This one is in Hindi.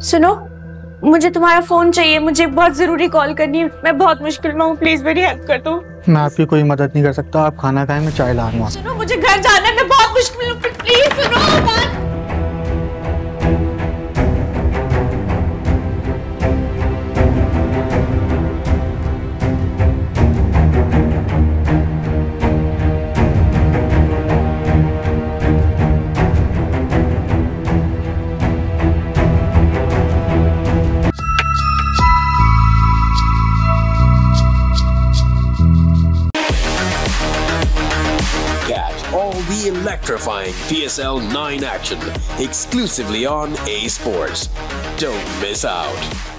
सुनो मुझे तुम्हारा फ़ोन चाहिए मुझे बहुत ज़रूरी कॉल करनी है। मैं बहुत मुश्किल में हूँ प्लीज़ मेरी हेल्प कर दो। मैं आपकी कोई मदद नहीं कर सकता आप खाना खाए मैं चाय ला रहा हूँ। सुनो मुझे घर जाना है मैं बहुत मुश्किल all the electrifying PSL 9 action exclusively on A Sports. Don't miss out.